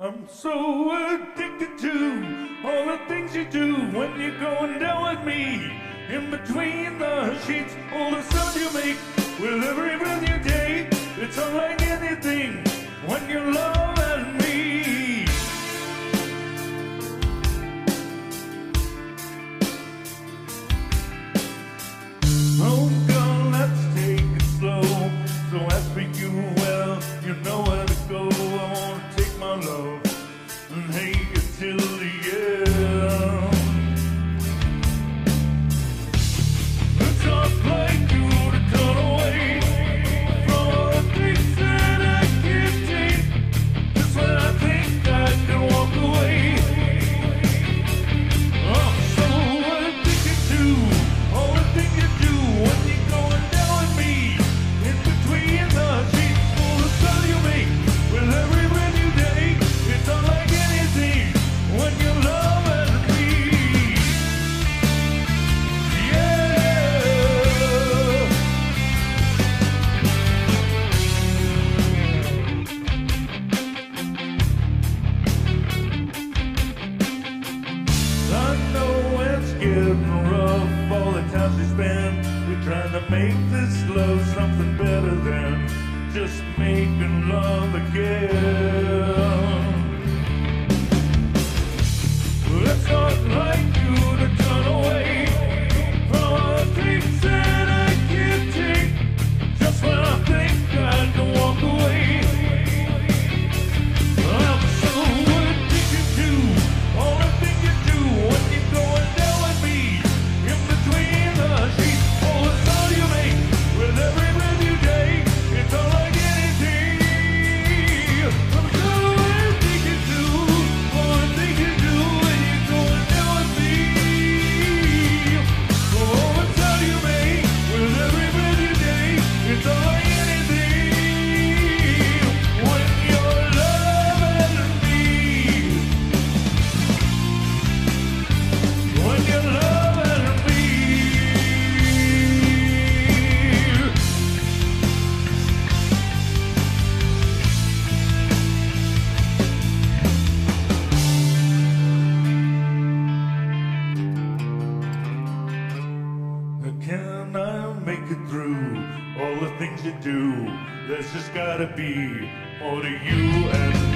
I'm so addicted to all the things you do when you're going down with me. In between the sheets, all the sound you make will ever. getting rough, all the time we spend. We're trying to make this love something better than just making love again. the things to do. There's just gotta be more to you and